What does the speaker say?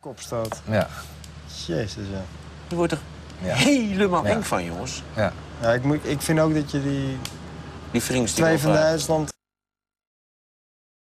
Kopstoot. Ja. Jezus, ja. Je wordt er Ja. helemaal Ja. eng van, jongens. Ja. ja ik, ik vind ook dat je die Die twee van Duitsland